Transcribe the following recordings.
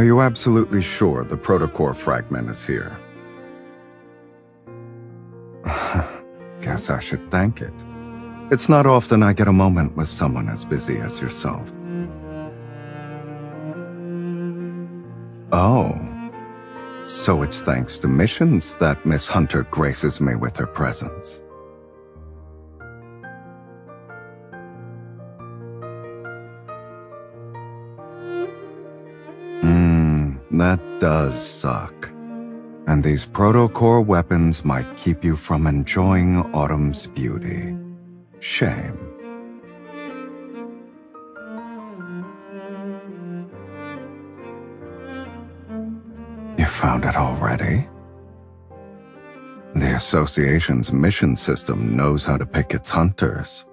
Are you absolutely sure the protocore fragment is here? Guess I should thank it. It's not often I get a moment with someone as busy as yourself. Oh. So it's thanks to missions that Miss Hunter graces me with her presence. Does suck. And these protocore weapons might keep you from enjoying autumn's beauty. Shame. You found it already? The Association's mission system knows how to pick its hunters.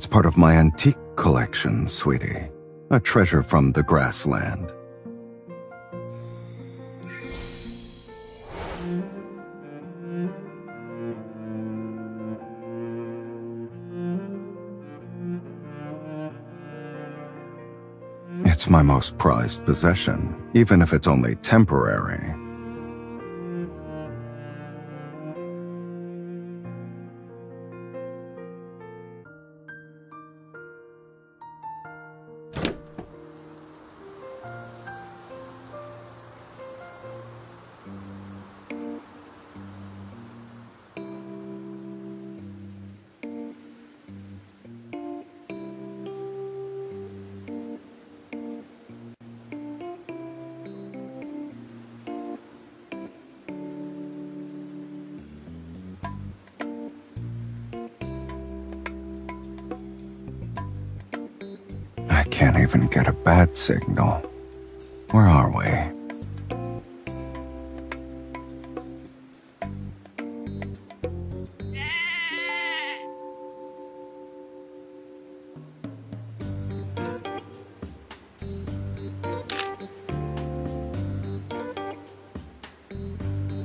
It's part of my antique collection, sweetie. A treasure from the grassland. It's my most prized possession, even if it's only temporary. Can't even get a bad signal. Where are we?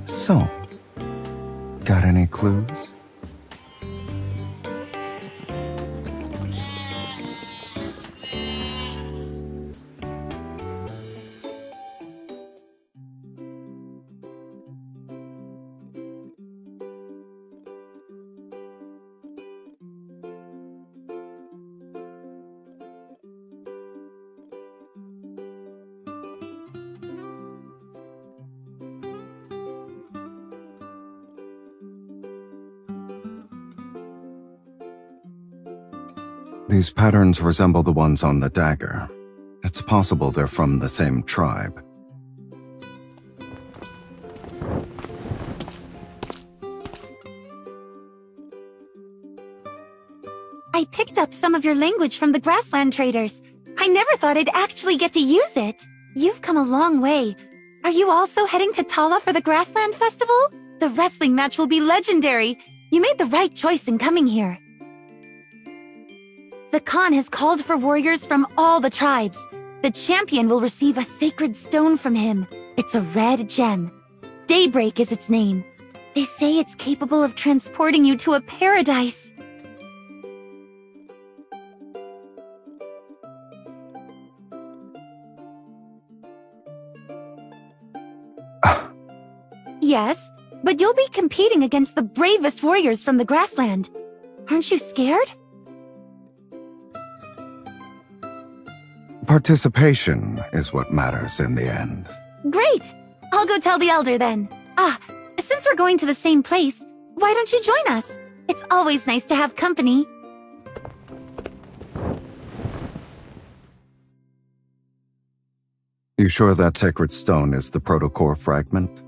So, got any clues? These patterns resemble the ones on the dagger. It's possible they're from the same tribe. I picked up some of your language from the grassland traders. I never thought I'd actually get to use it. You've come a long way. Are you also heading to Tala for the grassland festival? The wrestling match will be legendary. You made the right choice in coming here. The Khan has called for warriors from all the tribes. The champion will receive a sacred stone from him. It's a red gem. Daybreak is its name. They say it's capable of transporting you to a paradise. Yes, but you'll be competing against the bravest warriors from the grassland. Aren't you scared? Participation is what matters in the end. Great! I'll go tell the elder then. Ah, since we're going to the same place, why don't you join us? It's always nice to have company. You sure that sacred stone is the protocore fragment?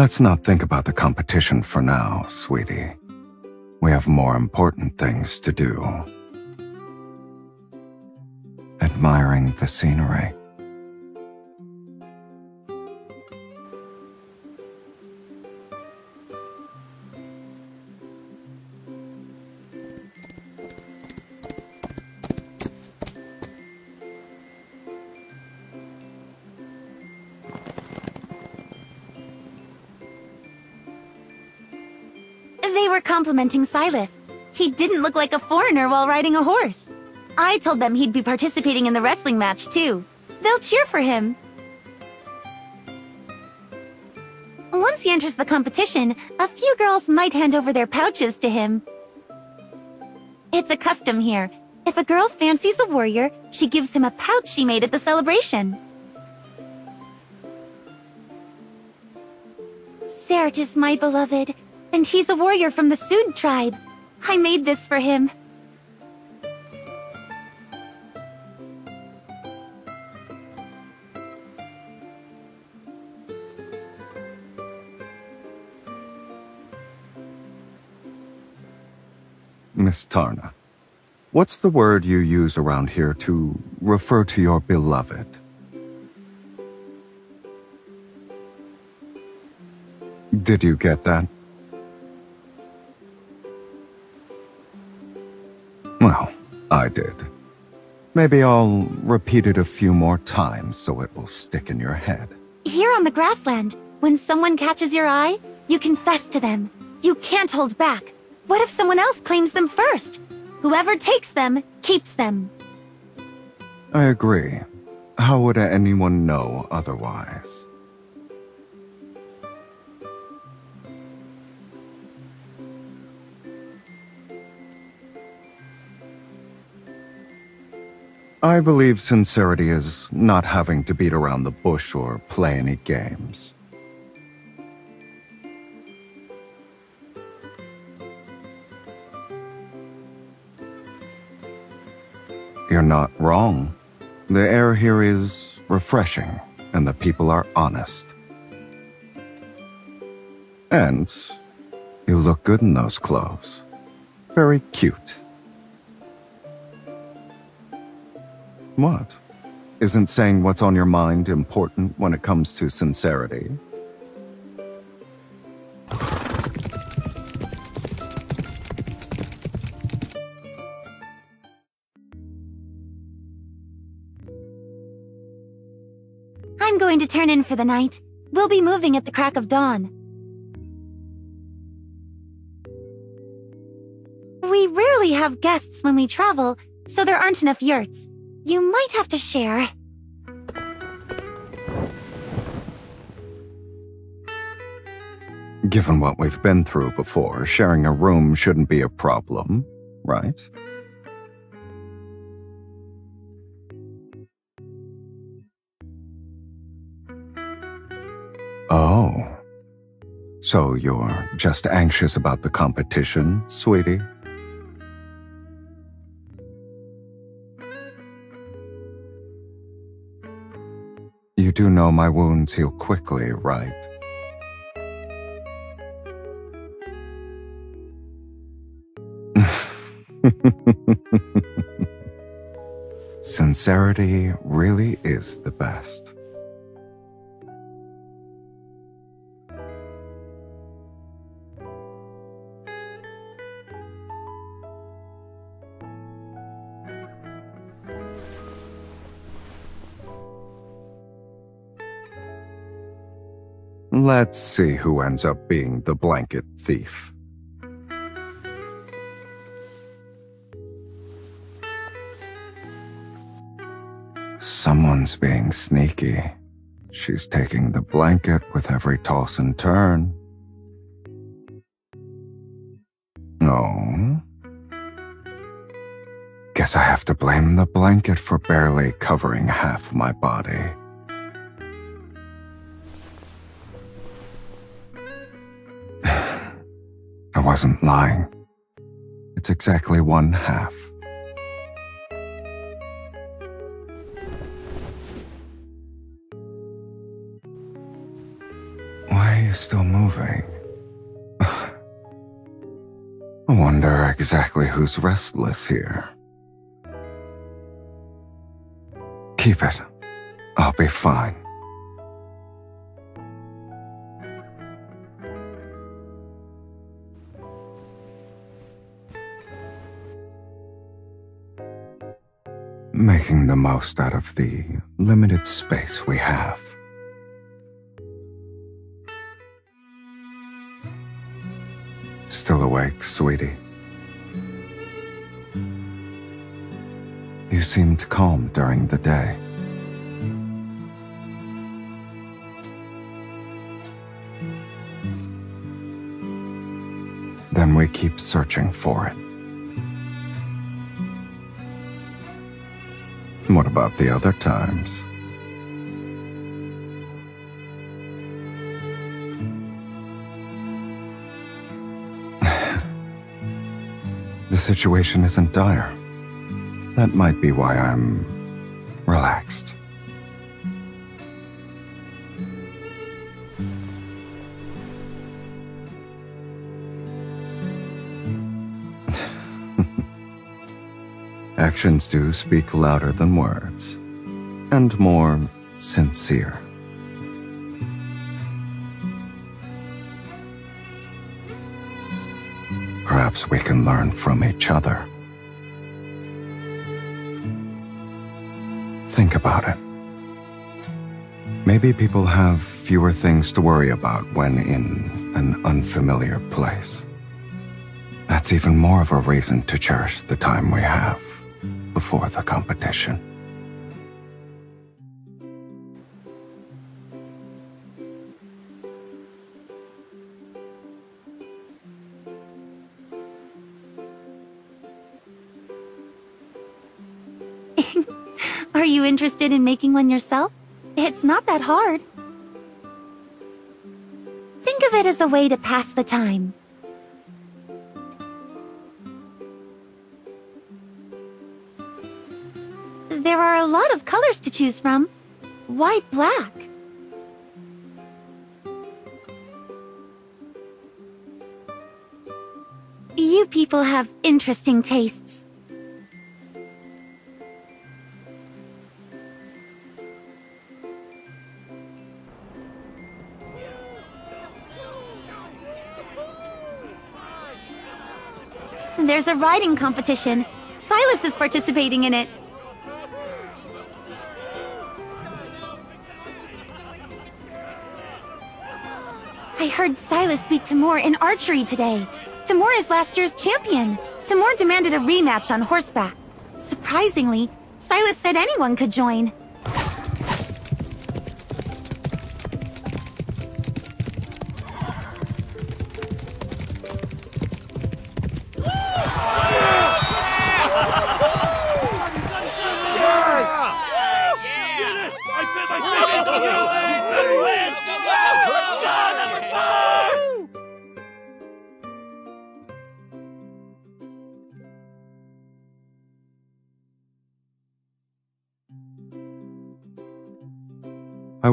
Let's not think about the competition for now, sweetie. We have more important things to do. Admiring the scenery. They were complimenting Sylus. He didn't look like a foreigner while riding a horse. I told them he'd be participating in the wrestling match, too. They'll cheer for him. Once he enters the competition, a few girls might hand over their pouches to him. It's a custom here. If a girl fancies a warrior, she gives him a pouch she made at the celebration. Serge is my beloved, and he's a warrior from the Sud tribe. I made this for him. Miss Tarna, what's the word you use around here to refer to your beloved? Did you get that? Did. Maybe I'll repeat it a few more times so it will stick in your head. Here on the grassland, when someone catches your eye, you confess to them. You can't hold back. What if someone else claims them first? Whoever takes them, keeps them. I agree. How would anyone know otherwise? I believe sincerity is not having to beat around the bush or play any games. You're not wrong. The air here is refreshing, and the people are honest. And you look good in those clothes. Very cute. What? Isn't saying what's on your mind important when it comes to sincerity? I'm going to turn in for the night. We'll be moving at the crack of dawn. We rarely have guests when we travel, so there aren't enough yurts. You might have to share. Given what we've been through before, sharing a room shouldn't be a problem, right? Oh. So you're just anxious about the competition, sweetie? Do know my wounds heal quickly, right? Sincerity really is the best. Let's see who ends up being the blanket thief. Someone's being sneaky. She's taking the blanket with every toss and turn. Oh. Guess I have to blame the blanket for barely covering half my body. Wasn't lying. It's exactly one half. Why are you still moving? I wonder exactly who's restless here. Keep it. I'll be fine. Making the most out of the limited space we have. Still awake, sweetie? You seemed calm during the day. Then we keep searching for it. What about the other times? the situation isn't dire. That might be why I'm relaxed. Actions do speak louder than words, and more sincere. Perhaps we can learn from each other. Think about it. Maybe people have fewer things to worry about when in an unfamiliar place. That's even more of a reason to cherish the time we have before the competition. Are you interested in making one yourself? It's not that hard. Think of it as a way to pass the time. Colors to choose from. Why black? You people have interesting tastes. There's a riding competition. Sylus is participating in it. I heard Sylus beat Timur in archery today. Timur is last year's champion. Timur demanded a rematch on horseback. Surprisingly, Sylus said anyone could join.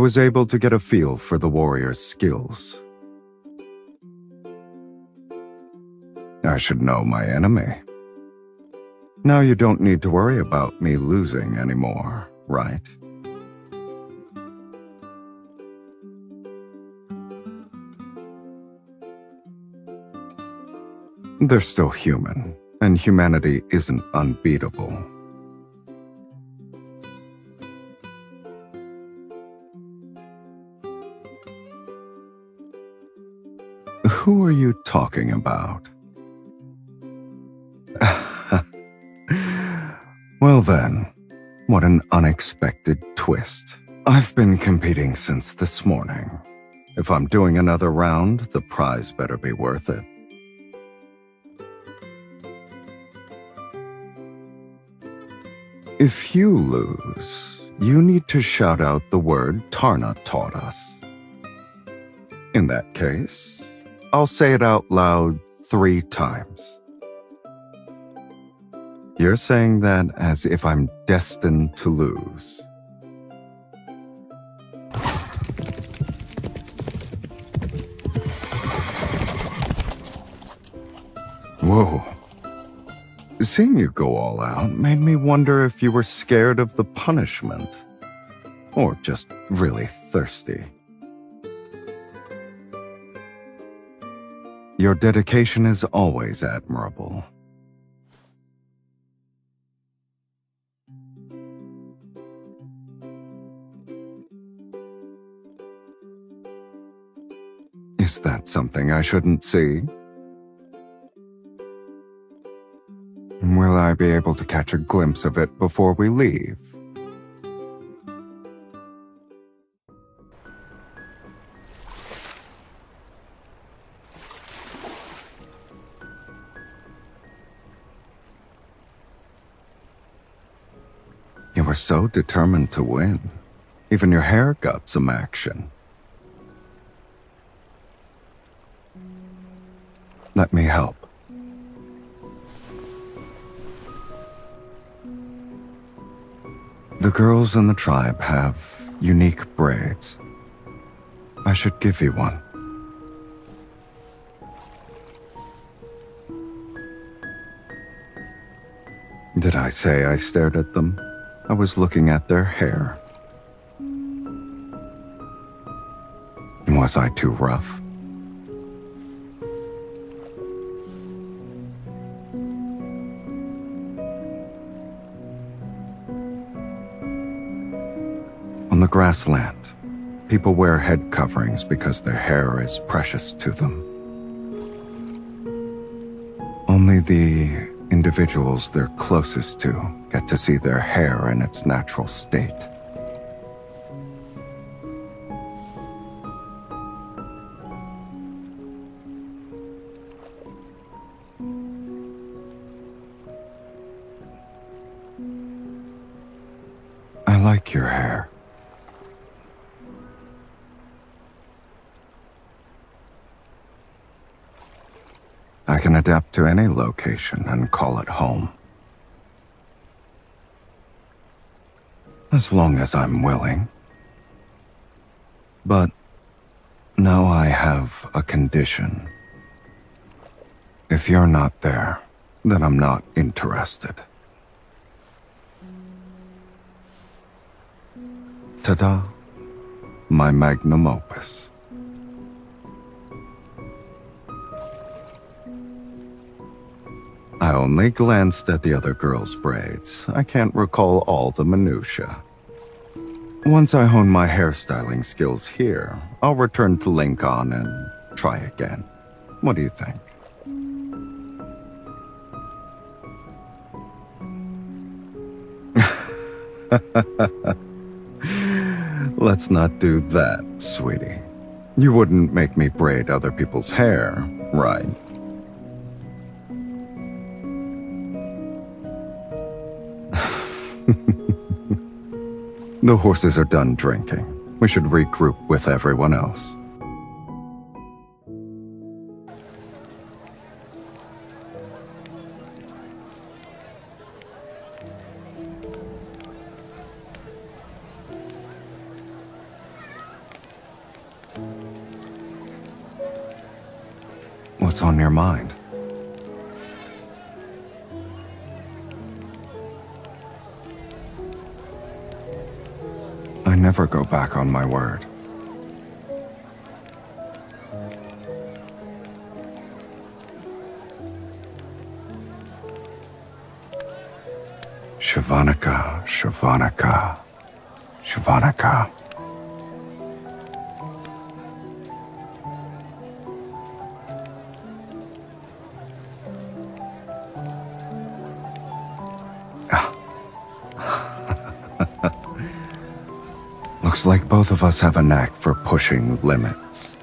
Was able to get a feel for the warrior's skills. I should know my enemy. Now you don't need to worry about me losing anymore, right? They're still human, and humanity isn't unbeatable. Who are you talking about? well then, what an unexpected twist. I've been competing since this morning. If I'm doing another round, the prize better be worth it. If you lose, you need to shout out the word Tarna taught us. In that case, I'll say it out loud three times. You're saying that as if I'm destined to lose. Whoa. Seeing you go all out made me wonder if you were scared of the punishment. Or just really thirsty. Your dedication is always admirable. Is that something I shouldn't see? Will I be able to catch a glimpse of it before we leave? Were so determined to win. Even your hair got some action. Let me help. The girls in the tribe have unique braids. I should give you one. Did I say I stared at them? I was looking at their hair. And Was I too rough? On the grassland, people wear head coverings because their hair is precious to them. Only the individuals they're closest to get to see their hair in its natural state. I can adapt to any location and call it home. As long as I'm willing. But now I have a condition. If you're not there, then I'm not interested. Ta-da, my magnum opus. Only glanced at the other girl's braids. I can't recall all the minutiae. Once I hone my hairstyling skills here, I'll return to Linkon and try again. What do you think? Let's not do that, sweetie. You wouldn't make me braid other people's hair, right? the horses are done drinking. We should regroup with everyone else. What's on your mind? Never go back on my word. Shavanika, Shavanika, Shavanika. Like both of us have a knack for pushing limits.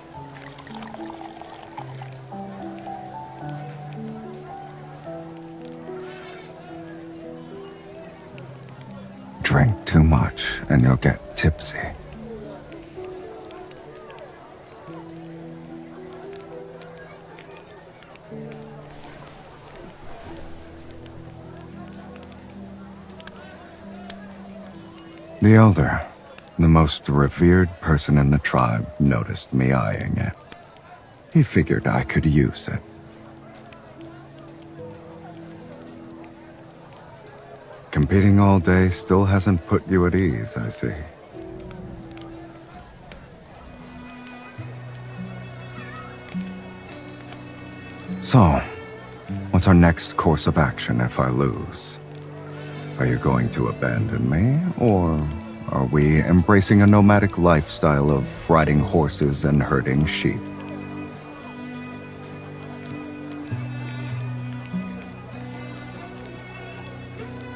Drink too much and you'll get tipsy. The elder, the most revered person in the tribe, noticed me eyeing it. He figured I could use it. Competing all day still hasn't put you at ease, I see. So, what's our next course of action if I lose? Are you going to abandon me, or are we embracing a nomadic lifestyle of riding horses and herding sheep?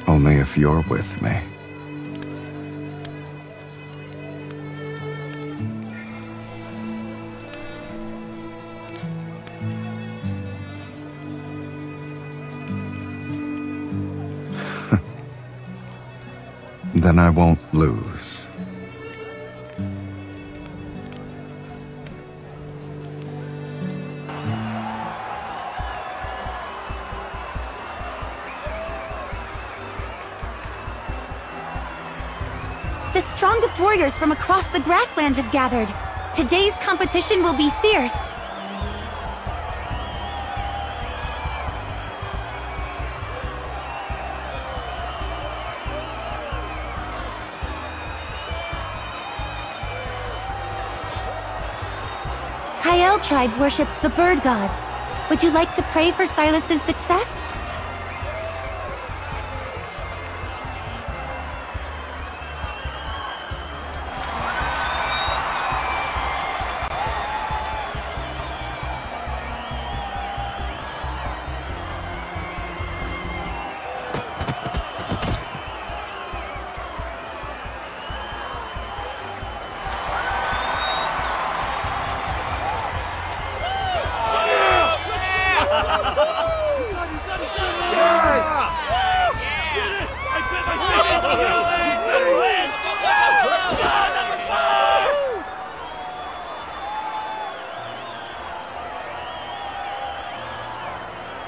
Only if you're with me. Then I won't lose. The strongest warriors from across the grassland have gathered. Today's competition will be fierce. Kael tribe worships the bird god. Would you like to pray for Sylus's success?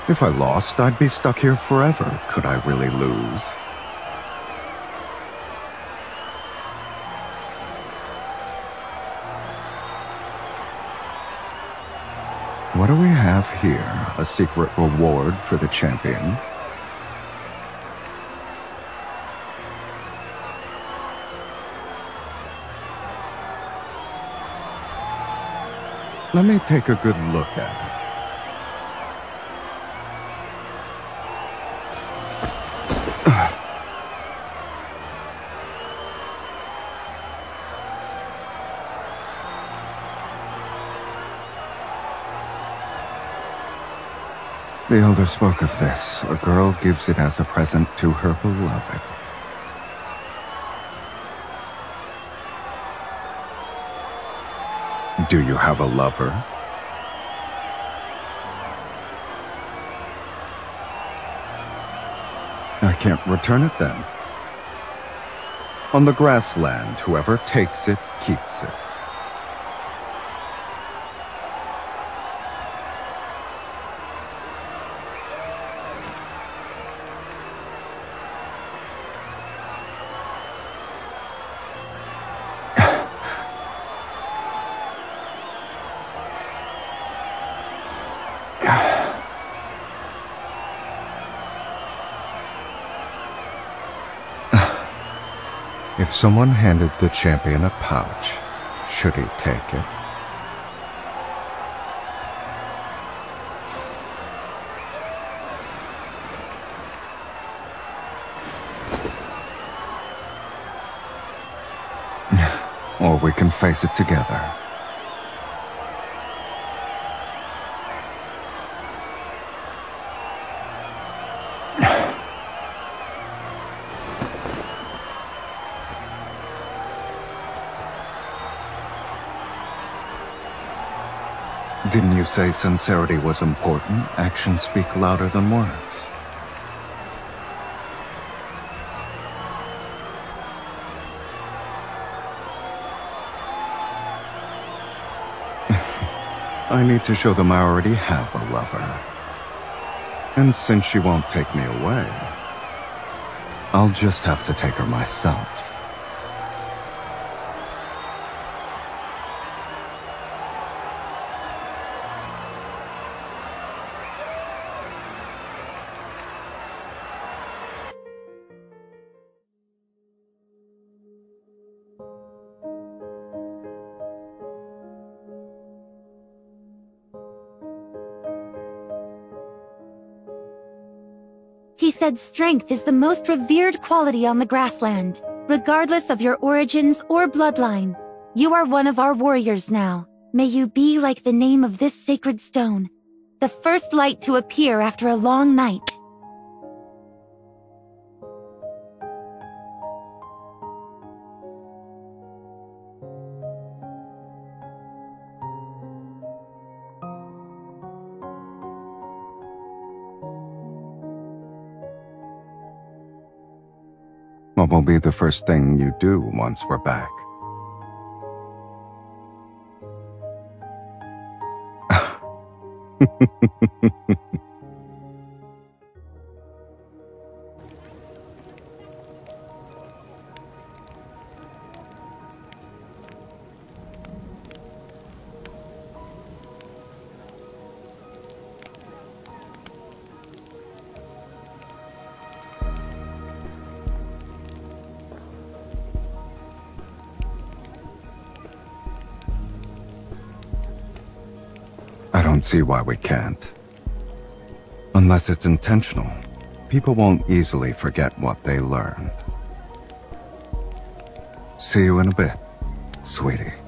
If I lost, I'd be stuck here forever. Could I really lose? What do we have here? A secret reward for the champion? Let me take a good look at it. The elder spoke of this. A girl gives it as a present to her beloved. Do you have a lover? I can't return it then. On the grassland, whoever takes it, keeps it. If someone handed the champion a pouch, should he take it? or we can face it together. Say sincerity was important? Actions speak louder than words. I need to show them I already have a lover. And since she won't take me away, I'll just have to take her myself. Said strength is the most revered quality on the grassland. Regardless of your origins or bloodline, you are one of our warriors now. May you be like the name of this sacred stone, the first light to appear after a long night. Will be the first thing you do once we're back? see why we can't. Unless it's intentional, people won't easily forget what they learned. See you in a bit, sweetie.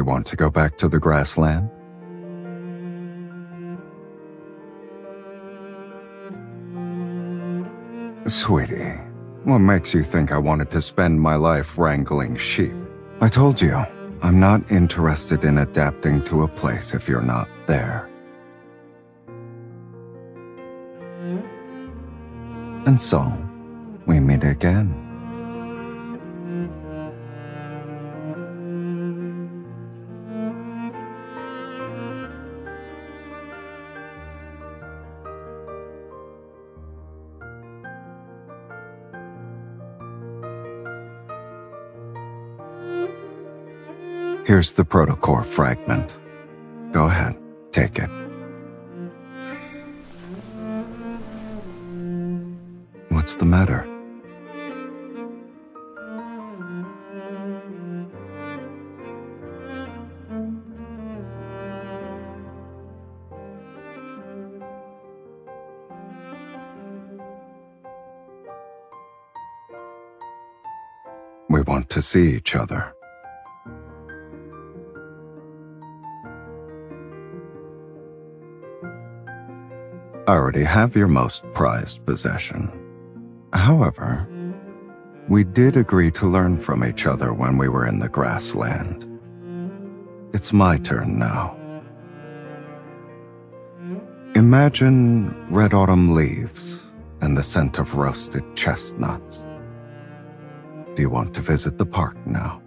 Want to go back to the grassland? Sweetie, what makes you think I wanted to spend my life wrangling sheep? I told you, I'm not interested in adapting to a place if you're not there. And so, we meet again. Here's the protocore fragment. Go ahead, take it. What's the matter? We want to see each other. Already have your most prized possession. However, we did agree to learn from each other when we were in the grassland. It's my turn now. Imagine red autumn leaves and the scent of roasted chestnuts. Do you want to visit the park now?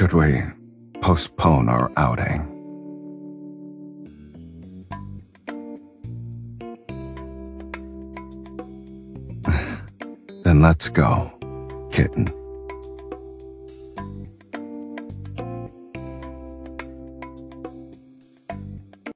Should we postpone our outing? then let's go, kitten.